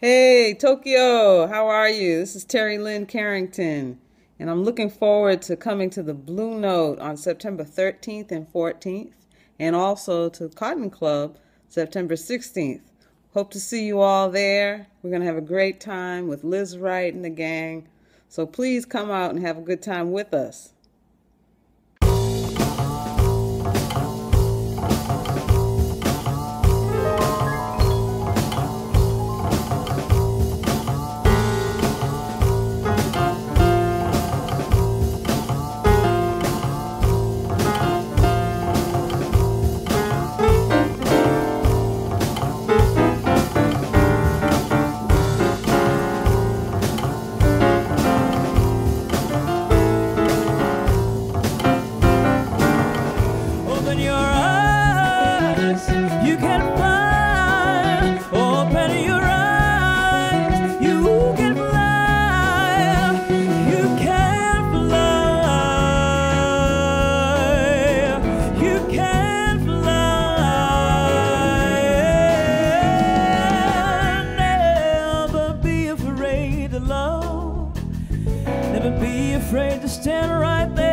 Hey, Tokyo, how are you? This is Terri Lyne Carrington, and I'm looking forward to coming to the Blue Note on September 13th and 14th, and also to Cotton Club September 16th. Hope to see you all there. We're going to have a great time with Lizz Wright and the gang, so please come out and have a good time with us. Afraid to love. You can love you can fly. You can fly. Never be afraid to love never be afraid to stand right there